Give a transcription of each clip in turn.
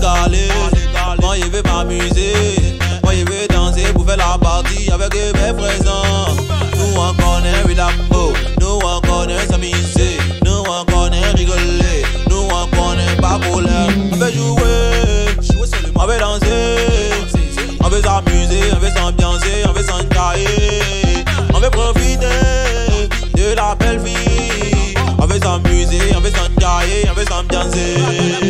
caler. Moi, je veux m'amuser. Moi, je veux danser pour faire la partie avec mes présents. Nous, on connaît l'amour. Nous, on connaît s'amuser. Nous, on connaît rigoler. Nous, on connaît pas colère. On veut jouer. On veut danser. On veut s'amuser. On veut s'ambiancer. On veut s'enjailler. On veut profiter de la belle vie. On veut s'amuser. On veut s'enjailler. On veut s'ambiancer.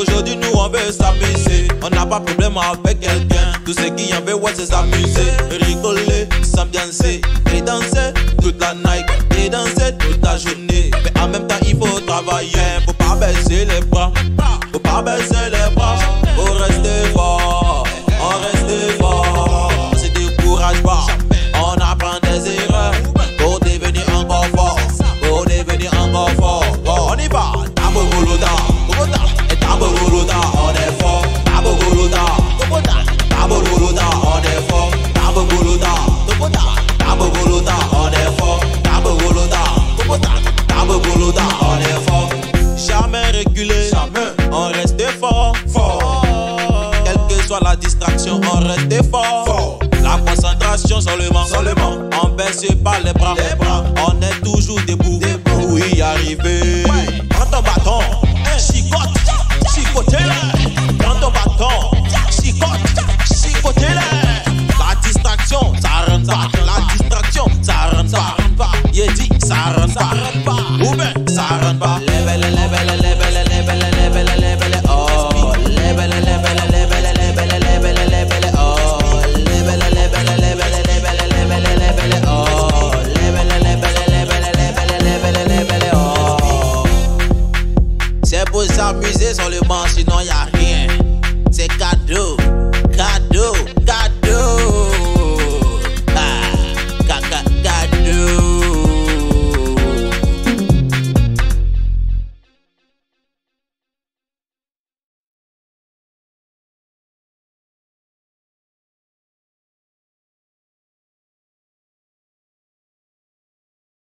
Aujourd'hui, nous, on veut s'amuser. On n'a pas de problème avec quelqu'un. Tout ce qui en veut, ouais, c'est s'amuser. Rigoler, s'ambiancer et danser toute la night. Et danser toute la journée. Mais en même temps, il faut travailler. Faut pas baisser les bras. Faut pas baisser les bras. On reste fort. Fort. Quelle que soit la distraction, on reste fort. fort. La concentration seulement. Seulement. On baisse pas les bras. Les bras. les enlèvements, sinon